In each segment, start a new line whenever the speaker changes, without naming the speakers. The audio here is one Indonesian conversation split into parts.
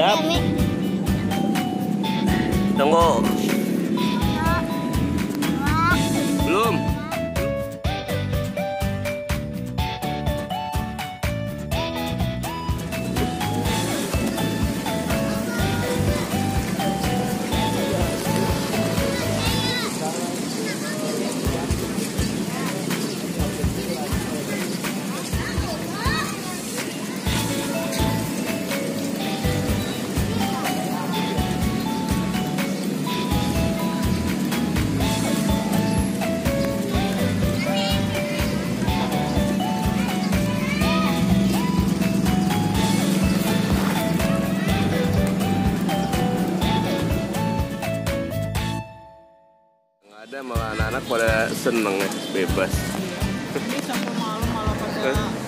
Siap. Tunggu. Pada seneng ya bebas.
Ini sampai malam malah pada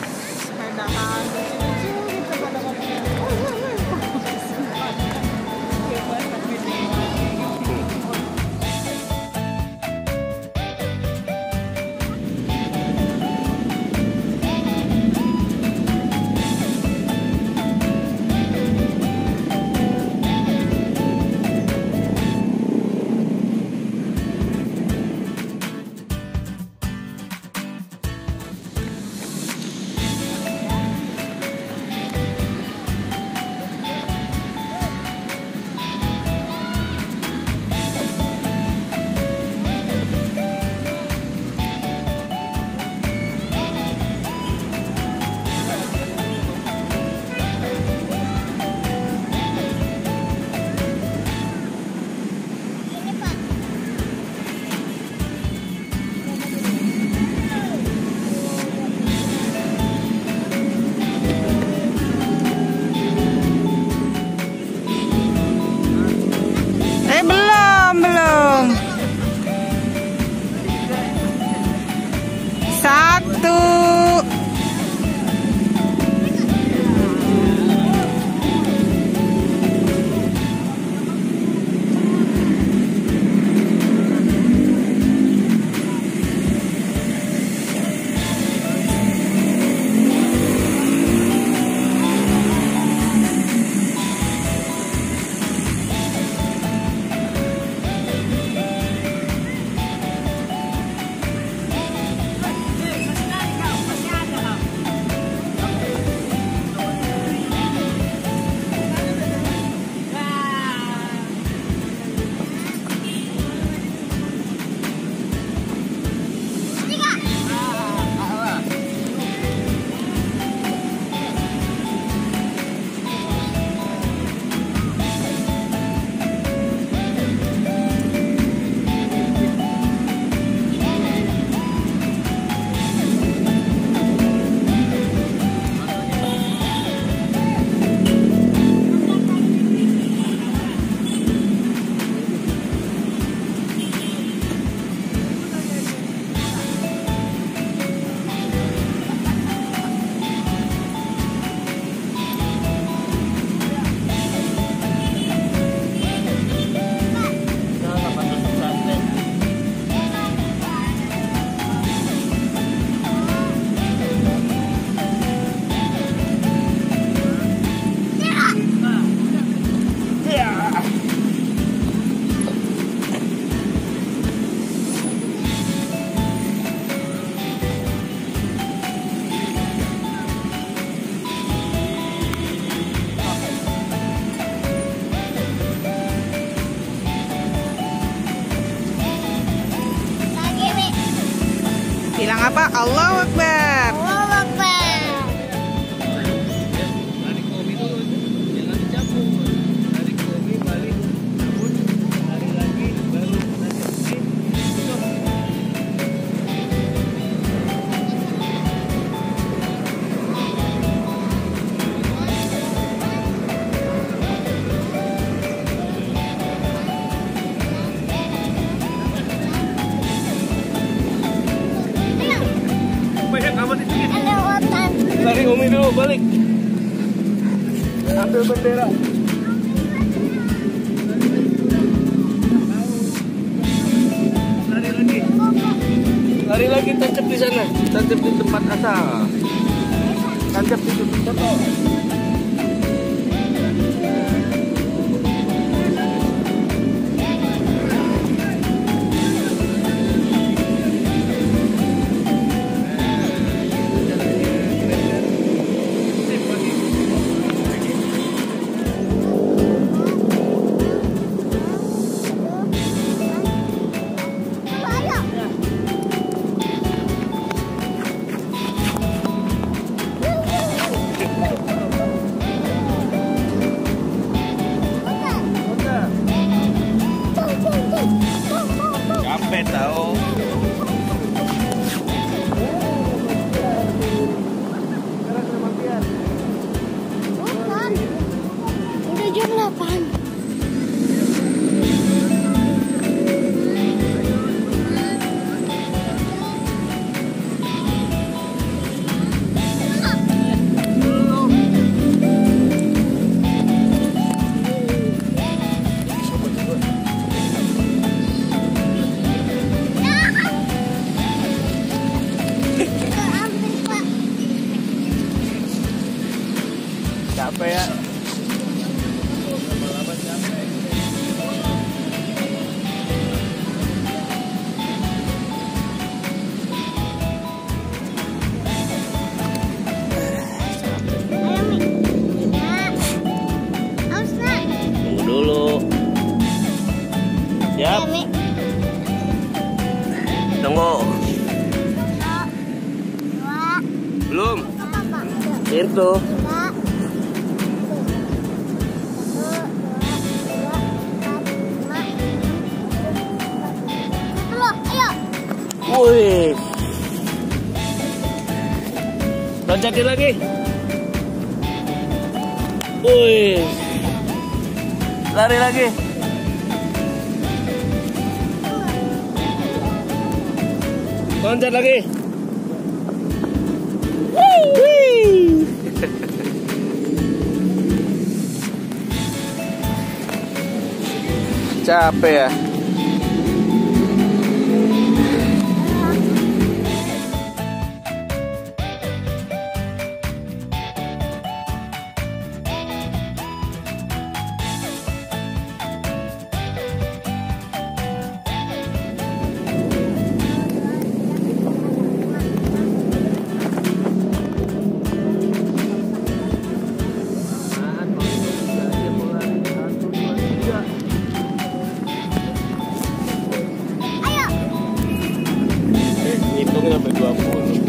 apa? Allahu Akbar.
Balik. Ambil bendera. Lari lagi. Lari lagi tancap di sana. Tancap di tempat asal. Tancap di tempat asal. apa ya. Lama-lama capek Tunggu dulu. Siap? Tunggu. Belum?
Itu Wih. Loncatin lagi. Wih. Lari
lagi. Loncat lagi. Capek ya.
Yeah.